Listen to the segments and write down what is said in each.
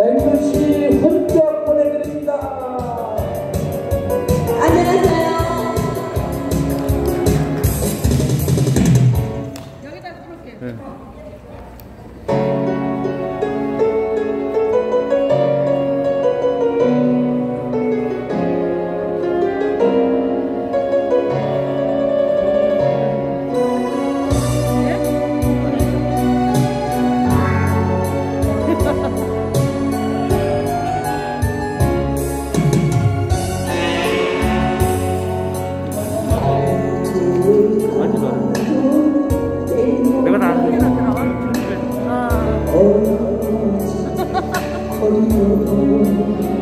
MBC 혼자 보내드립니다. you.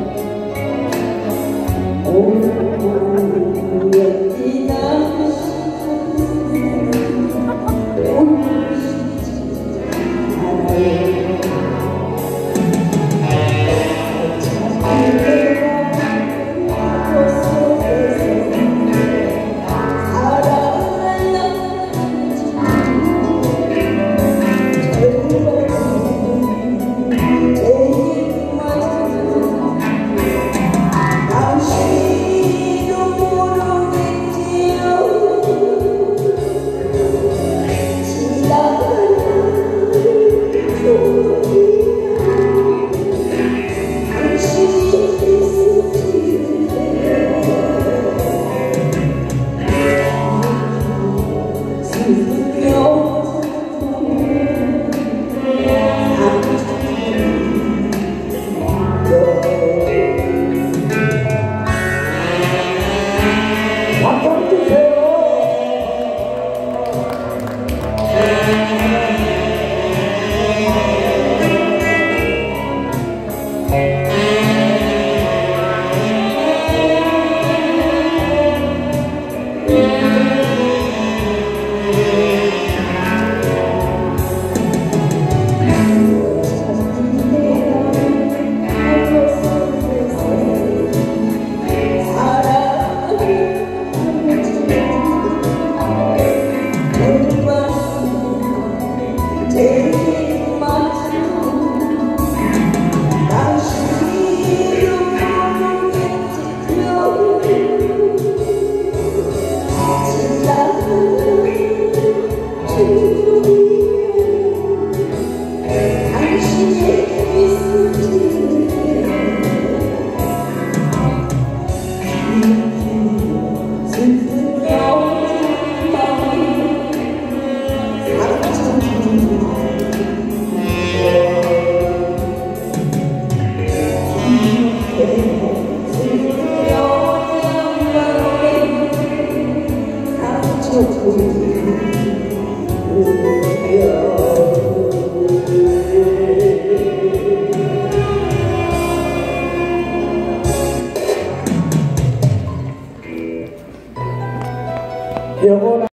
Yo